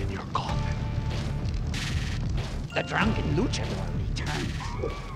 in your coffin. The drunken luchador returns.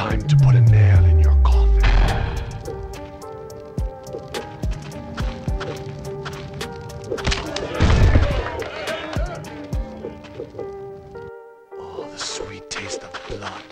Time to put a nail in your coffin. Oh, the sweet taste of blood.